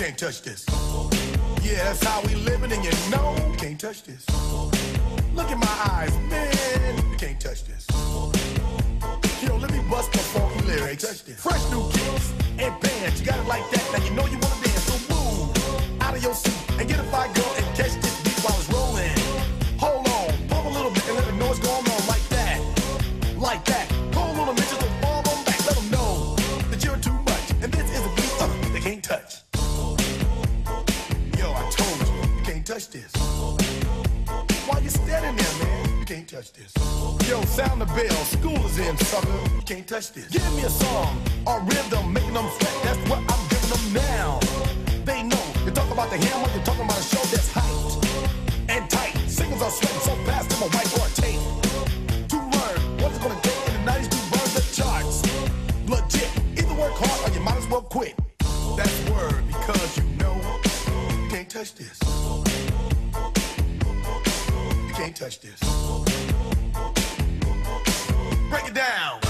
Can't touch this. Yeah, that's how we living, and you know you can't touch this. Look in my eyes, man, you can't touch this. Yo, let me bust the funky lyrics. Touch this. Fresh new kicks and bands, you got it like that. Now you know you wanna dance, so move out of your seat and get a fire girl touch this. Why you standing there, man? You can't touch this. Yo, sound the bell. School is in, sucker. You can't touch this. Give me a song or rhythm, making them sweat. That's what I'm giving them now. They know. You talk about the hammer, you're talking about a show that's hyped and tight. Singles are sweating so fast, I'm a whiteboard tape. To learn what it's gonna take in the 90s to burn the charts. Legit. Either work hard or you might as well quit. That's word because you know you can't touch this. Can't touch this. Break it down.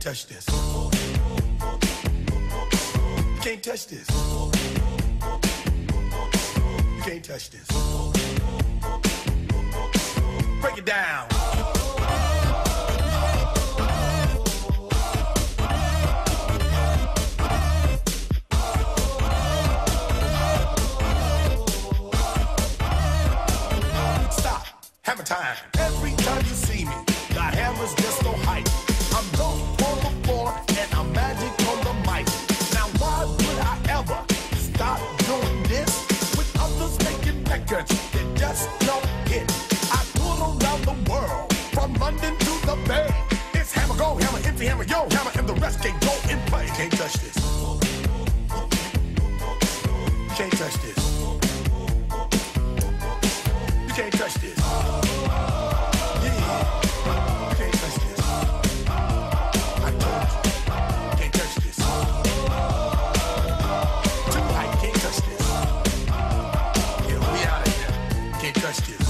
Can't touch this. Can't touch this. Can't touch this. Break it down. Go hammer, yo hammer, and the rest can't go in play. Can't touch this. Can't touch this. You can't touch this. Yeah. Can't touch this. I can't touch this. Too. Can't touch this. Yeah, we out of here. Can't touch this.